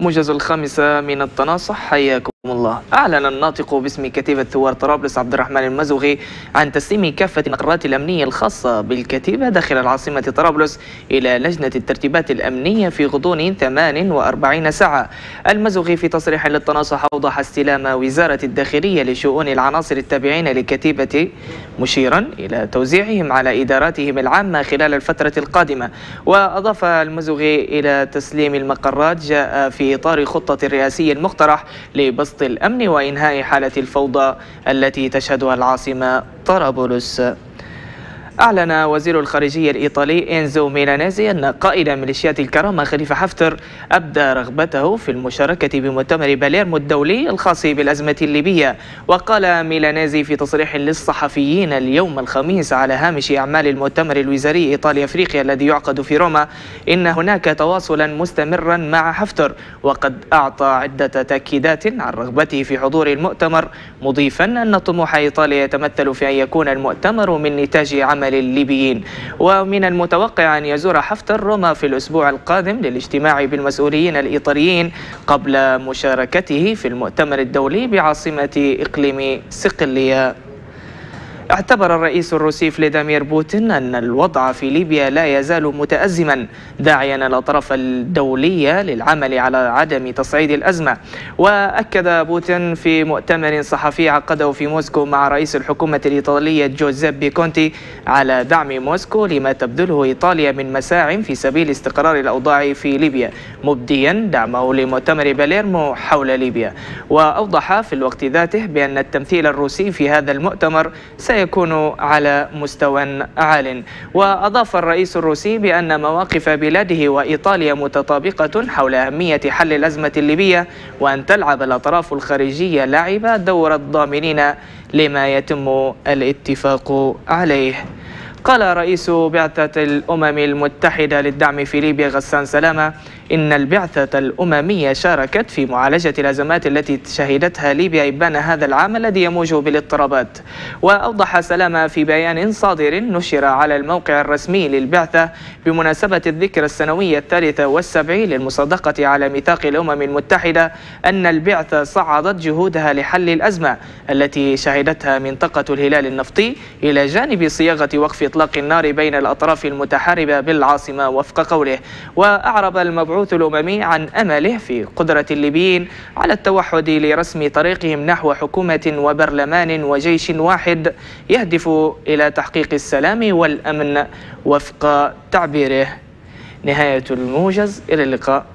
موجز الخامسة من التناصح حياكم. الله. أعلن الناطق باسم كتيبة ثوار طرابلس عبد الرحمن المزوغي عن تسليم كافة المقرات الأمنية الخاصة بالكتيبة داخل العاصمة طرابلس إلى لجنة الترتيبات الأمنية في غضون 48 ساعة. المزوغي في تصريح للتناصح أوضح استلام وزارة الداخلية لشؤون العناصر التابعين لكتيبة مشيرا إلى توزيعهم على إداراتهم العامة خلال الفترة القادمة. وأضاف المزوغي إلى تسليم المقرات جاء في إطار خطة الرئاسي المقترح لبسط الأمن وإنهاء حالة الفوضى التي تشهدها العاصمة طرابلس. أعلن وزير الخارجية الإيطالي إنزو ميلانيزي أن قائد ميليشيات الكرامة خليفة حفتر أبدى رغبته في المشاركة بمؤتمر باليرمو الدولي الخاص بالأزمة الليبية. وقال ميلانيزي في تصريح للصحفيين اليوم الخميس على هامش أعمال المؤتمر الوزاري إيطاليا أفريقيا الذي يعقد في روما إن هناك تواصلا مستمرا مع حفتر وقد أعطى عدة تأكيدات عن رغبته في حضور المؤتمر مضيفا أن طموح إيطاليا يتمثل في أن يكون المؤتمر من نتاج عمل للليبيين ومن المتوقع أن يزور حفتر روما في الأسبوع القادم للاجتماع بالمسؤولين الإيطاليين قبل مشاركته في المؤتمر الدولي بعاصمة إقليم صقلية اعتبر الرئيس الروسي فلاديمير بوتين أن الوضع في ليبيا لا يزال متأزما داعيا الأطراف الدولية للعمل على عدم تصعيد الأزمة. وأكد بوتين في مؤتمر صحفي عقده في موسكو مع رئيس الحكومة الإيطالية جوزيبي كونتي على دعم موسكو لما تبذله إيطاليا من مساع في سبيل استقرار الأوضاع في ليبيا. مبديا دعمه لمؤتمر باليرمو حول ليبيا. وأوضح في الوقت ذاته بأن التمثيل الروسي في هذا المؤتمر سي سيكون على مستوى عال وأضاف الرئيس الروسي بأن مواقف بلاده وإيطاليا متطابقة حول أهمية حل الأزمة الليبية وأن تلعب الأطراف الخارجية لعب دور الضامنين لما يتم الاتفاق عليه. قال رئيس بعثة الأمم المتحدة للدعم في ليبيا غسان سلامة إن البعثة الأممية شاركت في معالجة الأزمات التي شهدتها ليبيا إبان هذا العام الذي يموج بالاضطرابات. وأوضح سلامة في بيان صادر نشر على الموقع الرسمي للبعثة بمناسبة الذكرى السنوية الثالثة والسبعين للمصادقة على ميثاق الأمم المتحدة أن البعثة صعدت جهودها لحل الأزمة التي شهدتها منطقة الهلال النفطي إلى جانب صياغة وقف إطلاق النار بين الأطراف المتحاربة بالعاصمة وفق قوله وأعرب المبعوث الأممي عن أمله في قدرة الليبيين على التوحد لرسم طريقهم نحو حكومة وبرلمان وجيش واحد يهدف إلى تحقيق السلام والأمن وفق تعبيره. نهاية الموجز إلى اللقاء.